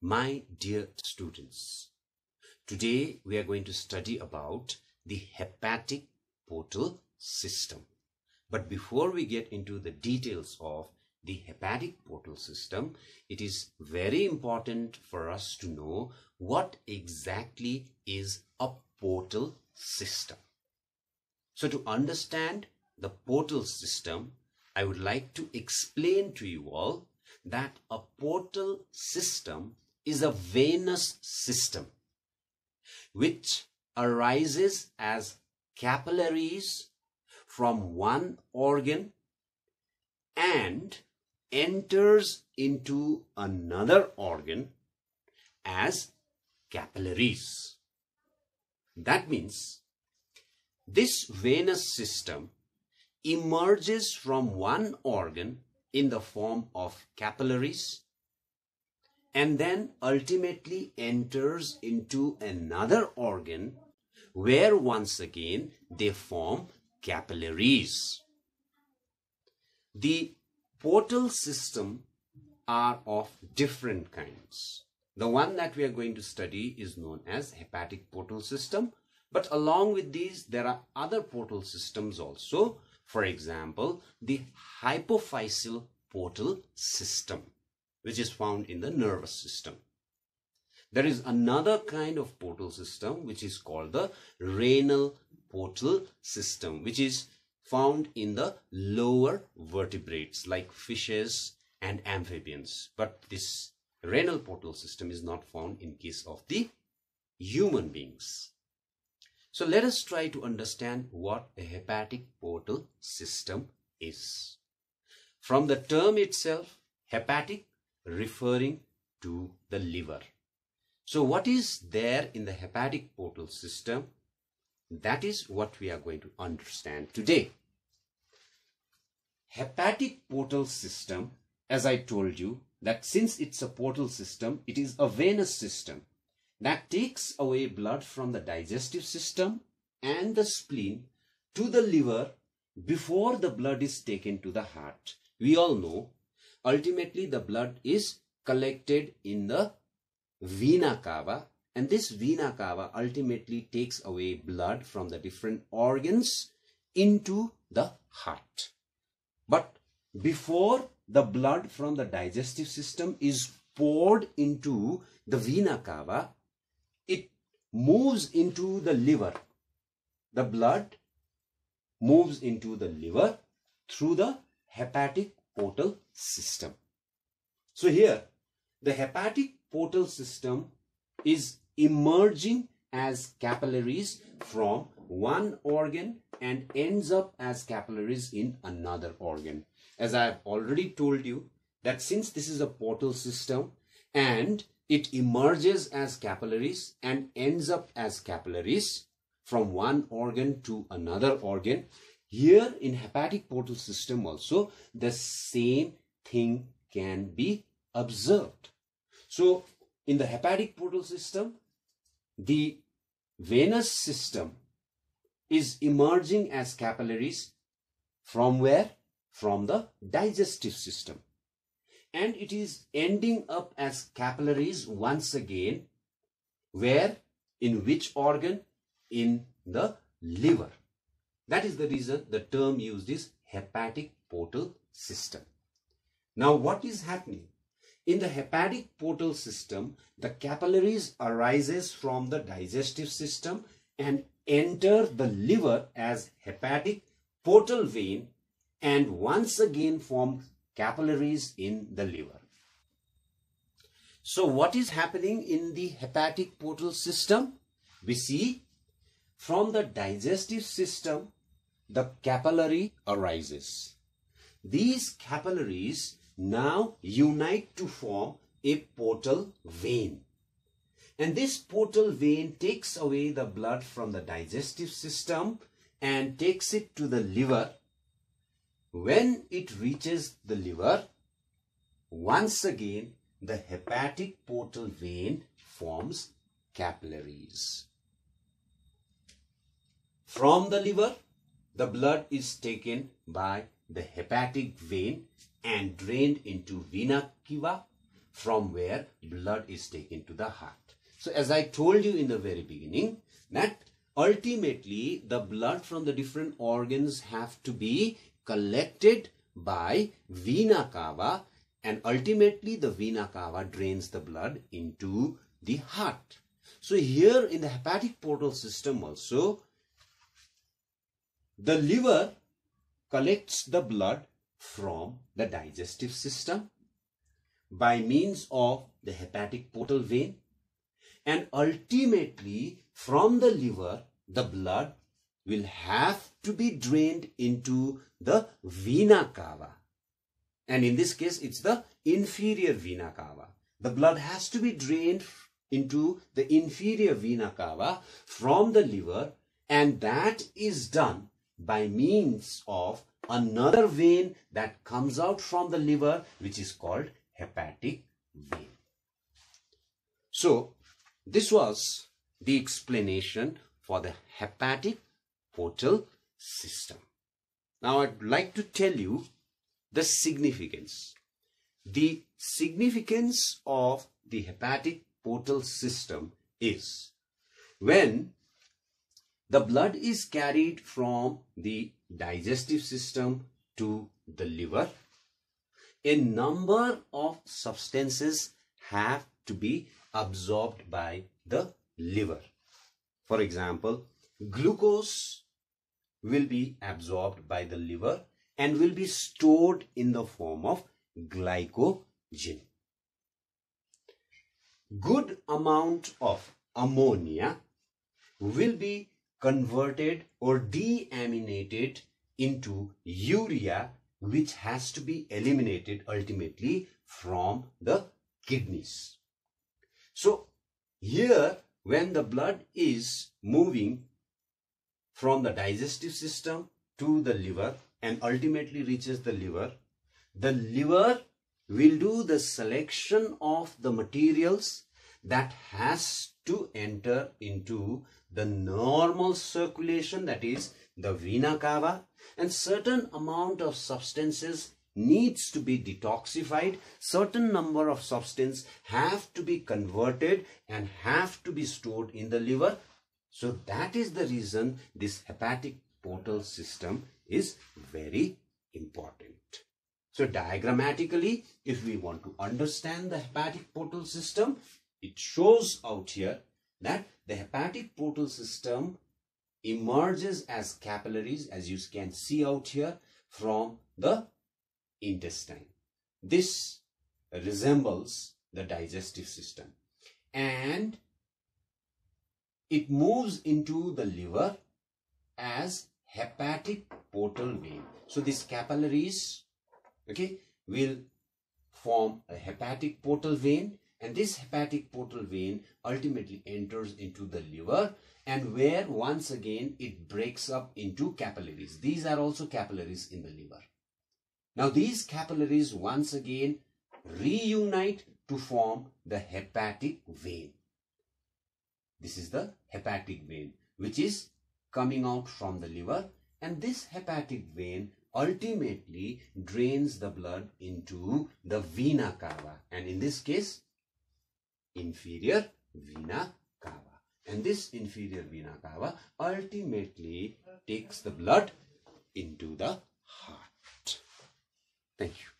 My dear students, today we are going to study about the hepatic portal system. But before we get into the details of the hepatic portal system, it is very important for us to know what exactly is a portal system. So to understand the portal system, I would like to explain to you all that a portal system is a venous system which arises as capillaries from one organ and enters into another organ as capillaries. That means this venous system emerges from one organ in the form of capillaries and then ultimately enters into another organ where once again they form capillaries. The portal system are of different kinds. The one that we are going to study is known as hepatic portal system. But along with these, there are other portal systems also. For example, the hypophyseal portal system, which is found in the nervous system. There is another kind of portal system, which is called the renal portal system, which is found in the lower vertebrates like fishes and amphibians. But this renal portal system is not found in case of the human beings. So let us try to understand what a hepatic portal system is. From the term itself, hepatic referring to the liver. So what is there in the hepatic portal system? That is what we are going to understand today. Hepatic portal system, as I told you, that since it's a portal system, it is a venous system that takes away blood from the digestive system and the spleen to the liver before the blood is taken to the heart. We all know ultimately the blood is collected in the vena cava and this vena cava ultimately takes away blood from the different organs into the heart. But before the blood from the digestive system is poured into the vena cava, it moves into the liver. The blood moves into the liver through the hepatic portal system. So here, the hepatic portal system is emerging as capillaries from one organ and ends up as capillaries in another organ as I have already told you that since this is a portal system and it emerges as capillaries and ends up as capillaries from one organ to another organ, here in hepatic portal system also the same thing can be observed. So in the hepatic portal system, the venous system is emerging as capillaries from where? from the digestive system. And it is ending up as capillaries once again, where, in which organ? In the liver. That is the reason the term used is hepatic portal system. Now what is happening? In the hepatic portal system, the capillaries arises from the digestive system and enter the liver as hepatic portal vein and once again form capillaries in the liver. So what is happening in the hepatic portal system? We see from the digestive system, the capillary arises. These capillaries now unite to form a portal vein. And this portal vein takes away the blood from the digestive system and takes it to the liver when it reaches the liver, once again the hepatic portal vein forms capillaries. From the liver, the blood is taken by the hepatic vein and drained into vena cava. from where blood is taken to the heart. So as I told you in the very beginning that ultimately the blood from the different organs have to be collected by vena cava and ultimately the vena cava drains the blood into the heart. So here in the hepatic portal system also the liver collects the blood from the digestive system by means of the hepatic portal vein and ultimately from the liver the blood will have to be drained into the vena cava. And in this case it's the inferior vena cava. The blood has to be drained into the inferior vena cava from the liver and that is done by means of another vein that comes out from the liver which is called hepatic vein. So this was the explanation for the hepatic portal system. Now I'd like to tell you the significance. The significance of the hepatic portal system is when the blood is carried from the digestive system to the liver. A number of substances have to be absorbed by the liver. For example, glucose will be absorbed by the liver and will be stored in the form of glycogen. Good amount of ammonia will be converted or deaminated into urea which has to be eliminated ultimately from the kidneys. So here when the blood is moving from the digestive system to the liver and ultimately reaches the liver, the liver will do the selection of the materials that has to enter into the normal circulation that is the vena cava and certain amount of substances needs to be detoxified. Certain number of substance have to be converted and have to be stored in the liver. So that is the reason this hepatic portal system is very important. So diagrammatically if we want to understand the hepatic portal system it shows out here that the hepatic portal system emerges as capillaries as you can see out here from the intestine. This resembles the digestive system and it moves into the liver as hepatic portal vein. So these capillaries okay will form a hepatic portal vein and this hepatic portal vein ultimately enters into the liver and where once again it breaks up into capillaries. These are also capillaries in the liver. Now these capillaries once again reunite to form the hepatic vein. This is the hepatic vein which is coming out from the liver and this hepatic vein ultimately drains the blood into the vena cava and in this case inferior vena cava. And this inferior vena cava ultimately takes the blood into the heart. Thank you.